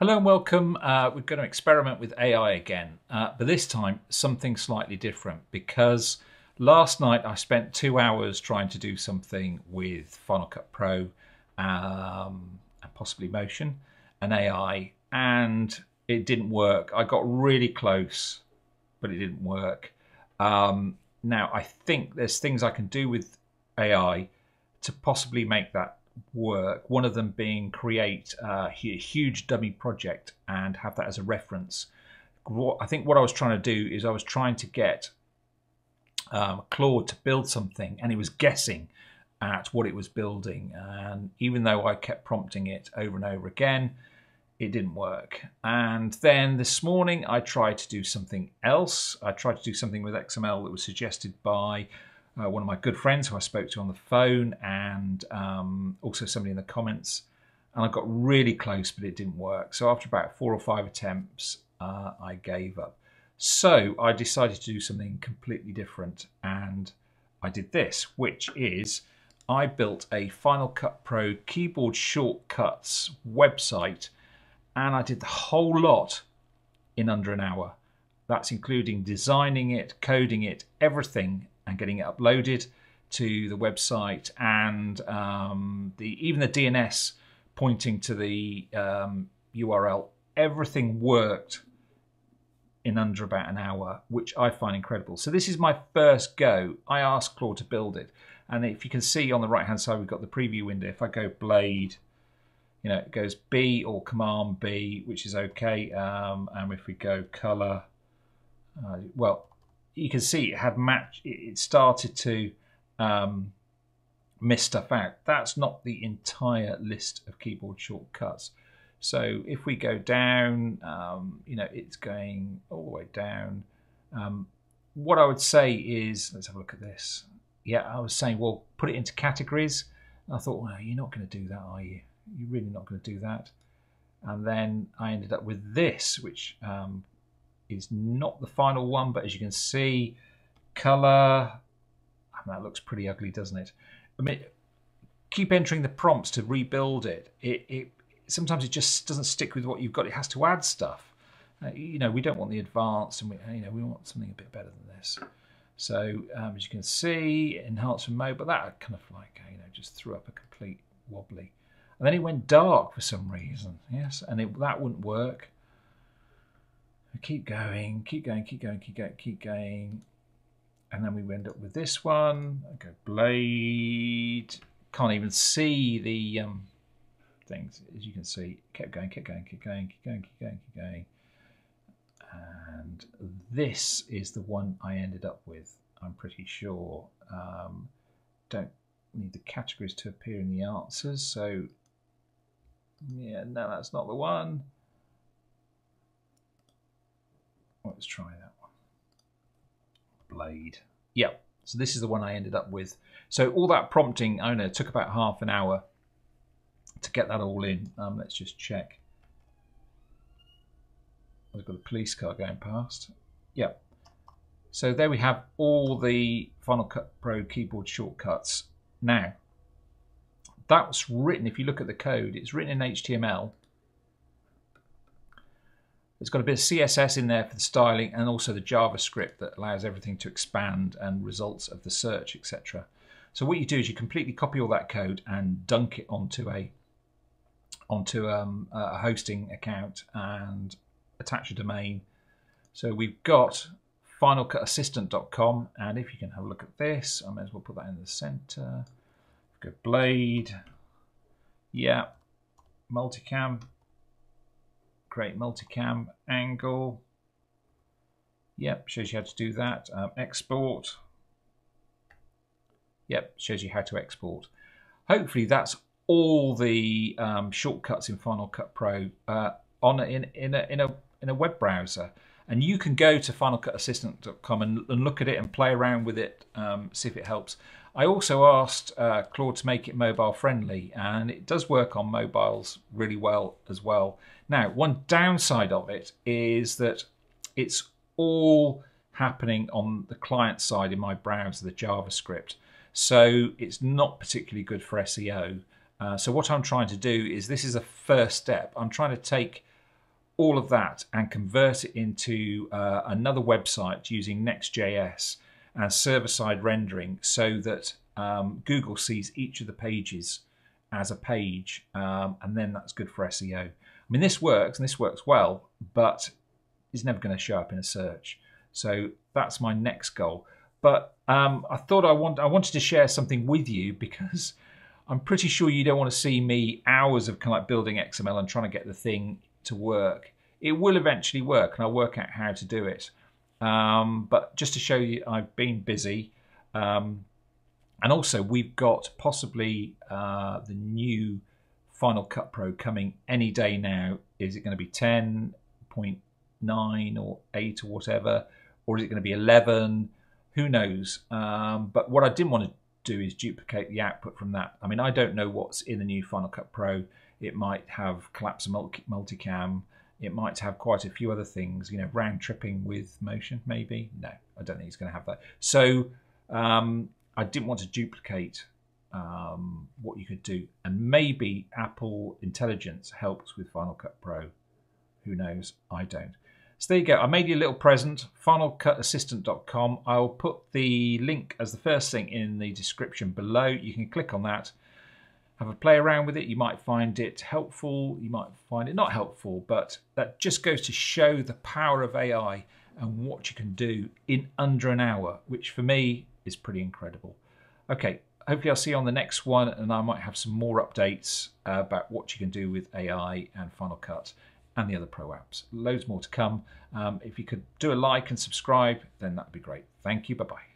Hello and welcome. Uh, we're going to experiment with AI again, uh, but this time something slightly different because last night I spent two hours trying to do something with Final Cut Pro um, and possibly Motion and AI, and it didn't work. I got really close, but it didn't work. Um, now I think there's things I can do with AI to possibly make that work. One of them being create a huge dummy project and have that as a reference. I think what I was trying to do is I was trying to get um, Claude to build something, and he was guessing at what it was building. And even though I kept prompting it over and over again, it didn't work. And then this morning I tried to do something else. I tried to do something with XML that was suggested by uh, one of my good friends who I spoke to on the phone, and um, also somebody in the comments. And I got really close, but it didn't work. So after about four or five attempts, uh, I gave up. So I decided to do something completely different, and I did this, which is I built a Final Cut Pro keyboard shortcuts website, and I did the whole lot in under an hour. That's including designing it, coding it, everything and getting it uploaded to the website and um, the even the DNS pointing to the um, URL. Everything worked in under about an hour, which I find incredible. So this is my first go. I asked Claude to build it, and if you can see on the right hand side, we've got the preview window. If I go Blade, you know, it goes B or Command B, which is okay. Um, and if we go Color, uh, well, you can see it had match. It started to um, miss stuff out. That's not the entire list of keyboard shortcuts. So if we go down, um, you know, it's going all the way down. Um, what I would say is, let's have a look at this. Yeah, I was saying, well, put it into categories. I thought, well, you're not going to do that, are you? You're really not going to do that. And then I ended up with this, which um, is not the final one, but as you can see, color, that looks pretty ugly, doesn't it? I mean, keep entering the prompts to rebuild it. It, it sometimes it just doesn't stick with what you've got. It has to add stuff. Uh, you know, we don't want the advanced, and we, you know, we want something a bit better than this. So um, as you can see, enhancement mode, but that kind of like you know just threw up a complete wobbly. And then it went dark for some reason. Yes, and it, that wouldn't work keep going, keep going, keep going, keep going, keep going. And then we end up with this one. Okay, blade. Can't even see the um, things, as you can see. Kept going, kept going, keep going, keep going, keep going, keep going. And this is the one I ended up with, I'm pretty sure. Um, don't need the categories to appear in the answers. So, yeah, no, that's not the one. Let's try that one. Blade. Yep. So this is the one I ended up with. So all that prompting, I don't know, took about half an hour to get that all in. Um, let's just check. I've got a police car going past. Yep. So there we have all the Final Cut Pro keyboard shortcuts. Now, that's written, if you look at the code, it's written in HTML it's got a bit of CSS in there for the styling and also the JavaScript that allows everything to expand and results of the search, etc. So what you do is you completely copy all that code and dunk it onto a onto um, a hosting account and attach a domain. So we've got finalcutassistant.com and if you can have a look at this, I may as well put that in the center. Go blade. Yeah. Multicam create multicam angle. Yep, shows you how to do that. Um, export. Yep, shows you how to export. Hopefully that's all the um, shortcuts in Final Cut Pro uh, on a, in in a in a in a web browser, and you can go to FinalCutAssistant.com and, and look at it and play around with it, um, see if it helps. I also asked uh, Claude to make it mobile friendly, and it does work on mobiles really well as well. Now, one downside of it is that it's all happening on the client side in my browser, the JavaScript. So it's not particularly good for SEO. Uh, so what I'm trying to do is this is a first step. I'm trying to take all of that and convert it into uh, another website using Next.js and server-side rendering so that um, Google sees each of the pages as a page, um, and then that's good for SEO. I mean, this works and this works well, but it's never going to show up in a search. So that's my next goal. But um, I thought I want I wanted to share something with you because I'm pretty sure you don't want to see me hours of kind of like building XML and trying to get the thing to work. It will eventually work, and I'll work out how to do it. Um, but just to show you, I've been busy. Um, and also, we've got possibly uh, the new Final Cut Pro coming any day now. Is it going to be 10.9 or 8 or whatever? Or is it going to be 11? Who knows? Um, but what I didn't want to do is duplicate the output from that. I mean, I don't know what's in the new Final Cut Pro. It might have collapse multi- multicam. It might have quite a few other things, you know, round tripping with motion, maybe. No, I don't think it's going to have that. So um, I didn't want to duplicate um, what you could do. And maybe Apple Intelligence helps with Final Cut Pro. Who knows? I don't. So there you go. I made you a little present, finalcutassistant.com. I'll put the link as the first thing in the description below. You can click on that have a play around with it. You might find it helpful, you might find it not helpful, but that just goes to show the power of AI and what you can do in under an hour, which for me is pretty incredible. Okay, hopefully I'll see you on the next one, and I might have some more updates about what you can do with AI and Final Cut and the other pro apps. Loads more to come. Um, if you could do a like and subscribe, then that'd be great. Thank you. Bye bye.